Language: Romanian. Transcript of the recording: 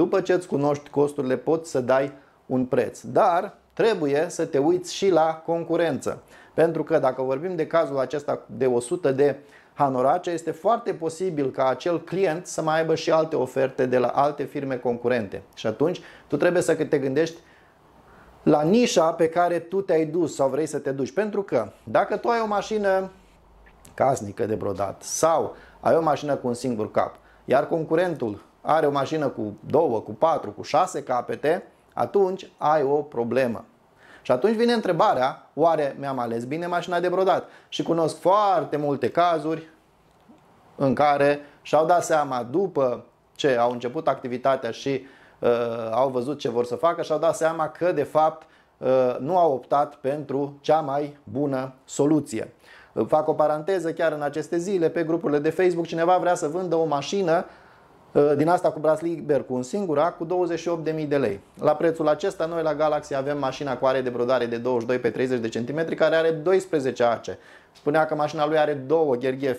După ce îți cunoști costurile, poți să dai un preț. Dar trebuie să te uiți și la concurență. Pentru că dacă vorbim de cazul acesta de 100 de hanorace, este foarte posibil ca acel client să mai aibă și alte oferte de la alte firme concurente. Și atunci tu trebuie să te gândești la nișa pe care tu te-ai dus sau vrei să te duci. Pentru că dacă tu ai o mașină casnică de brodat sau ai o mașină cu un singur cap, iar concurentul are o mașină cu două, cu patru, cu șase capete, atunci ai o problemă. Și atunci vine întrebarea, oare mi-am ales bine mașina de brodat? Și cunosc foarte multe cazuri în care și-au dat seama după ce au început activitatea și uh, au văzut ce vor să facă și-au dat seama că de fapt uh, nu au optat pentru cea mai bună soluție. Fac o paranteză, chiar în aceste zile pe grupurile de Facebook cineva vrea să vândă o mașină uh, din asta cu braț liber cu un singur ac cu 28.000 de lei. La prețul acesta noi la Galaxy avem mașina cu are de brodare de 22 pe 30 de centimetri care are 12 ace. Spunea că mașina lui are două gherghefe